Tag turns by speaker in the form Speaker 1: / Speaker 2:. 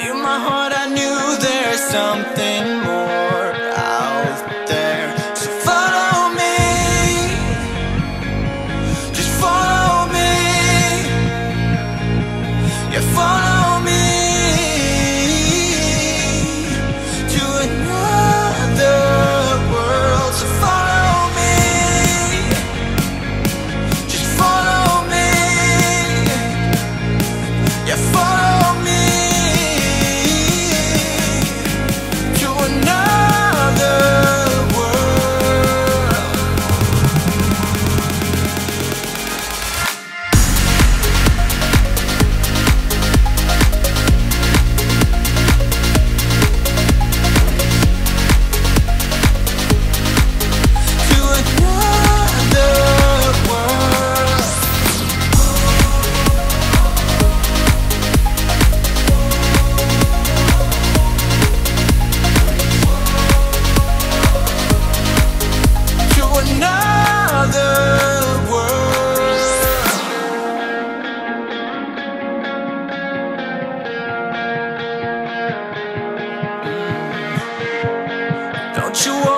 Speaker 1: In my heart, I knew there's something more. you want.